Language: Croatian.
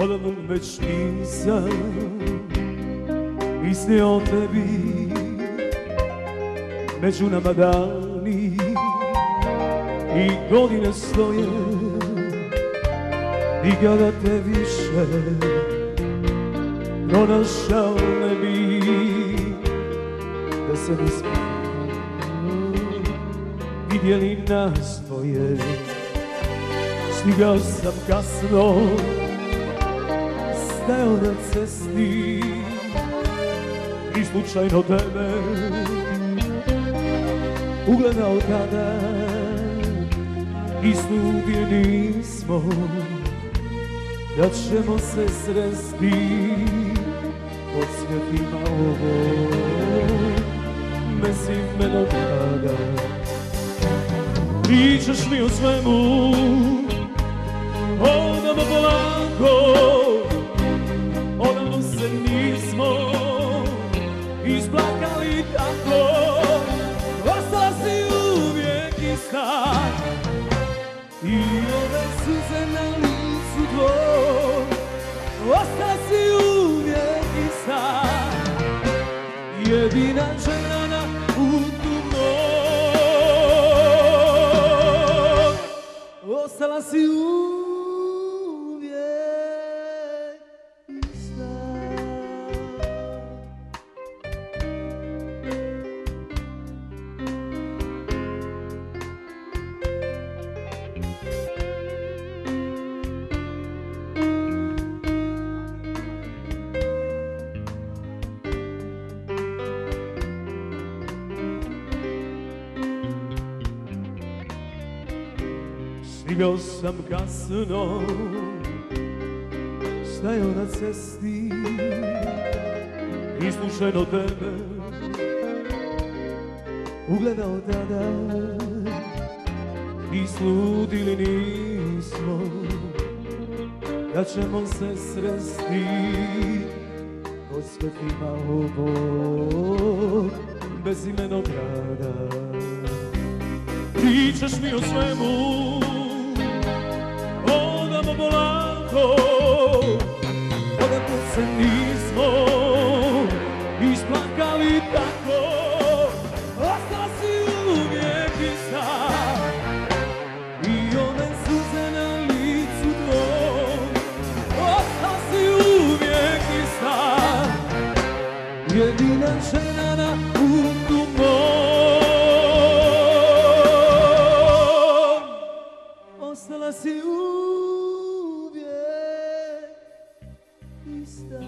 odavno već nisam Mislio o tebi. Među nama dani I godine stoje. Nikada te više Pronašao ne bi. Da se nismo Vidjeli nas tvoje Stigao sam kasno Stajao na cesti I slučajno tebe Ugledao tada I sludili nismo. Da ćemo se sresti Podsjetima ovo Mesi me do tada Pričaš mi o svemu Odamo polako I ove suze na licu tvoj Ostala si uvijek ista Jedina žena na putu moj Ostala si uvijek Stigao sam kasno Stajao na cesti I slučajno tebe Ugledao tada I sludili nismo Da ćemo se sresti Od svetima ovog Bezimenog grada Pričaš mi o svemu Jedina žena na putu moj Ostala si uvijek ista